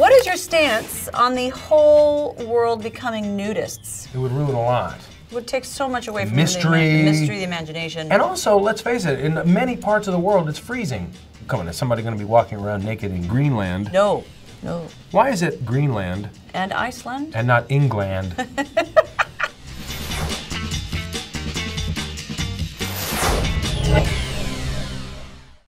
What is your stance on the whole world becoming nudists? It would ruin a lot. It would take so much away from mystery, the, mystery, the imagination. And also, let's face it, in many parts of the world, it's freezing. Come on, is somebody going to be walking around naked in Greenland? No, no. Why is it Greenland? And Iceland? And not England.